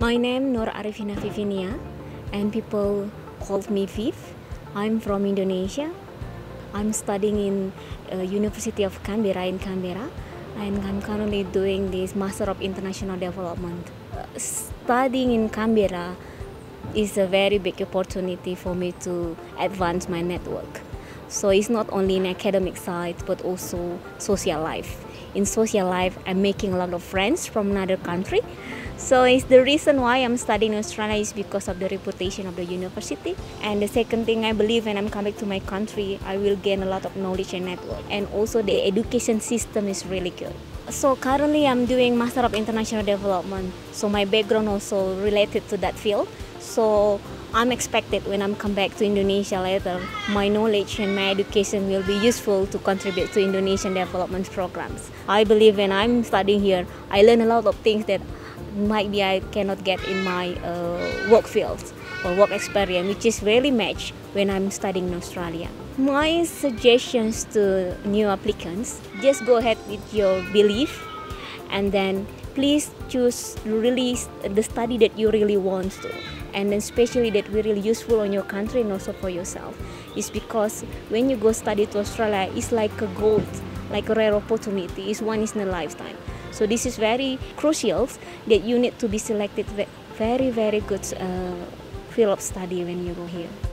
My name Nur Arifina Vivinia, and people call me Viv. I'm from Indonesia. I'm studying in uh, University of Canberra in Canberra, and I'm currently doing this Master of International Development. Uh, studying in Canberra is a very big opportunity for me to advance my network. So it's not only in academic side, but also social life. In social life, I'm making a lot of friends from another country. So it's the reason why I'm studying in Australia is because of the reputation of the university. And the second thing I believe when I'm coming to my country, I will gain a lot of knowledge and network. And also the education system is really good. So currently I'm doing Master of International Development. So my background also related to that field. So I'm expected when I'm come back to Indonesia later, my knowledge and my education will be useful to contribute to Indonesian development programs. I believe when I'm studying here, I learn a lot of things that might be I cannot get in my uh, work field or work experience, which is really match when I'm studying in Australia. My suggestions to new applicants, just go ahead with your belief and then please choose really the study that you really want to. And especially that will really useful on your country and also for yourself. Is because when you go study to australia it's like a gold like a rare opportunity. It's one in a lifetime. So this is very crucial that you need to be selected. Very very good uh, field of study when you go here